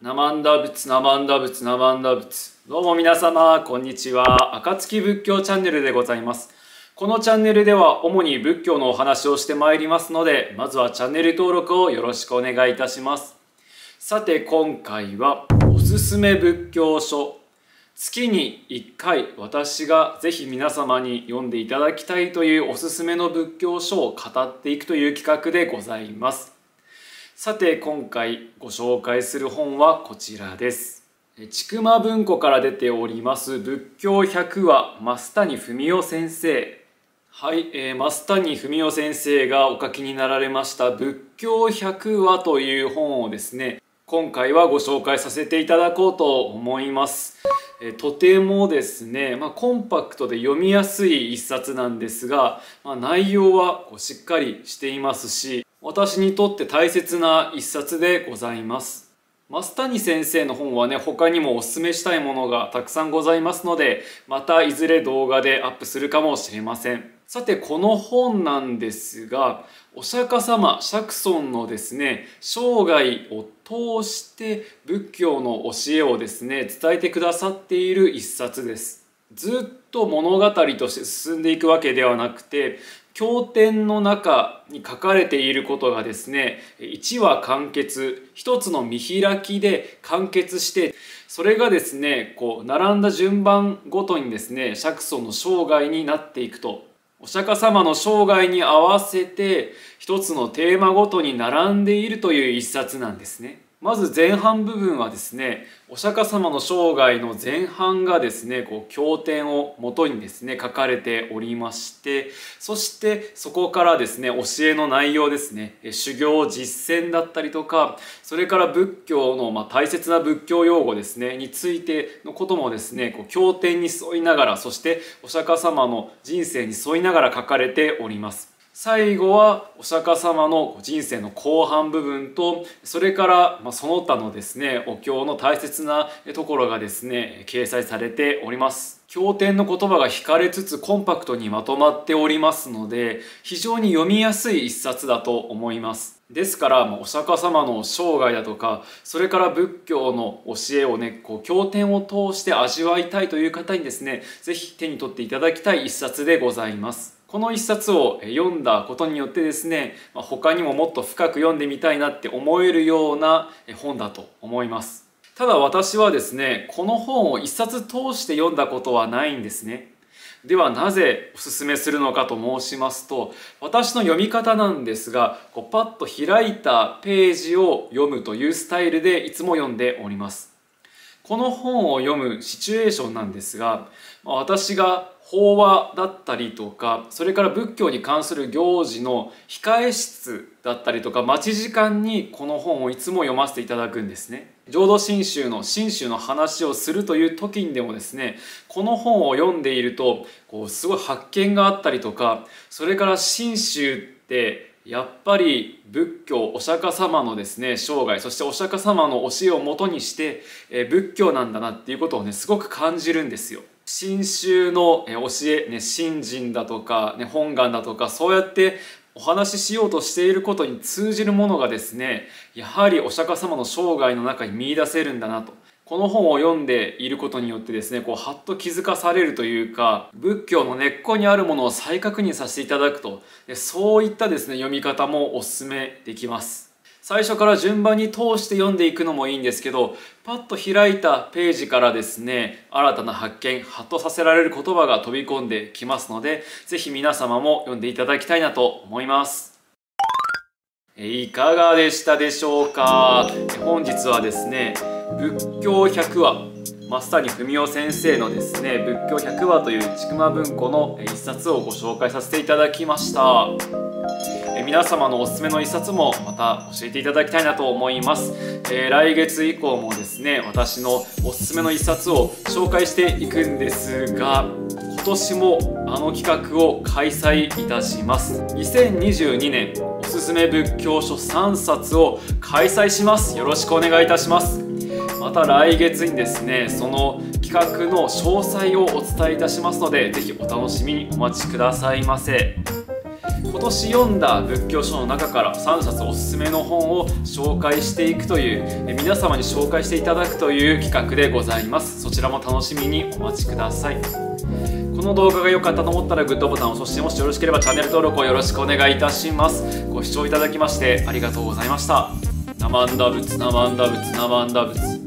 生んだ仏生んだ仏生んだ仏どうも皆様こんにちは。暁仏教チャンネルでございます。このチャンネルでは主に仏教のお話をしてまいりますのでまずはチャンネル登録をよろしくお願いいたします。さて今回はおすすめ仏教書。月に1回私がぜひ皆様に読んでいただきたいというおすすめの仏教書を語っていくという企画でございます。さて今回ご紹介する本はこちらです。千曲文庫から出ております。仏教100話増谷文夫先生。はい、えー、増谷文夫先生がお書きになられました。仏教100話という本をですね今回はご紹介させていただこうと思います。えとてもですね、まあ、コンパクトで読みやすい一冊なんですが、まあ、内容はこうしっかりしていますし私にとって大切な一冊でございます。増谷先生の本はね他にもおすすめしたいものがたくさんございますのでまたいずれ動画でアップするかもしれません。さてこの本なんですがお釈迦様釈尊のですね生涯を通して仏教の教えをですね伝えてくださっている一冊です。ずっと物語として進んでいくわけではなくて経典の中に書かれていることがですね1話完結1つの見開きで完結してそれがですねこう並んだ順番ごとにですね釈尊の生涯になっていくとお釈迦様の生涯に合わせて一つのテーマごとに並んでいるという一冊なんですね。まず前半部分はですねお釈迦様の生涯の前半がですねこう経典をもとにですね書かれておりましてそしてそこからですね教えの内容ですね修行実践だったりとかそれから仏教の、まあ、大切な仏教用語ですねについてのこともですねこう経典に沿いながらそしてお釈迦様の人生に沿いながら書かれております。最後はお釈迦様の人生の後半部分とそれからその他のですねお経の大切なところがですね掲載されております。経典の言葉が引かれつつコンパクトにまとまっておりますので非常に読みやすい一冊だと思います。ですからお釈迦様の生涯だとかそれから仏教の教えをねこう経典を通して味わいたいという方にですね是非手に取っていただきたい一冊でございます。この一冊を読んだことによってですね他にももっと深く読んでみたいなって思えるような本だと思います。ただ私はですねこの本を一冊通して読んだことはないんですね。ではなぜおすすめするのかと申しますと私の読み方なんですがこうパッと開いたページを読むというスタイルでいつも読んでおります。この本を読むシチュエーションなんですが私が法話だったりとかそれから仏教に関する行事の控え室だったりとか待ち時間にこの本をいつも読ませていただくんですね。浄土真宗の真宗の話をするという時にでもですねこの本を読んでいるとこうすごい発見があったりとかそれから真宗ってやっぱり仏教お釈迦様のですね生涯そしてお釈迦様の教えをもとにして、え仏教なんだなっていうことをねすごく感じるんですよ。新宗の教え、ね、信心だとか、ね、本願だとかそうやってお話ししようとしていることに通じるものがですねやはりお釈迦様の生涯の中に見いだせるんだなとこの本を読んでいることによってですねこうはっと気づかされるというか仏教の根っこにあるものを再確認させていただくとそういったですね読み方もおすすめできます。最初から順番に通して読んでいくのもいいんですけどパッと開いたページからですね新たな発見ハッとさせられる言葉が飛び込んできますので是非皆様も読んでいただきたいなと思います。いかがでしたでしょうか？本日はですね仏教100話。増谷文夫先生のですね仏教100話というちくま文庫の一冊をご紹介させていただきました。え皆様のおすすめの一冊もまた教えていただきたいなと思います、えー、来月以降もですね私のおすすめの一冊を紹介していくんですが今年もあの企画を開催いたします。2022年おすすめ仏教書3冊を開催します。よろしくお願いいたします。また来月にですねその企画の詳細をお伝えいたしますので是非お楽しみにお待ちくださいませ。今年読んだ仏教書の中から3冊おすすめの本を紹介していくという皆様に紹介していただくという企画でございます。そちらも楽しみにお待ちください。この動画が良かったと思ったらグッドボタンをそしてもしよろしければチャンネル登録をよろしくお願いいたします。ご視聴いただきましてありがとうございました。ナマンダ仏ナマンダ仏ナマンダ仏。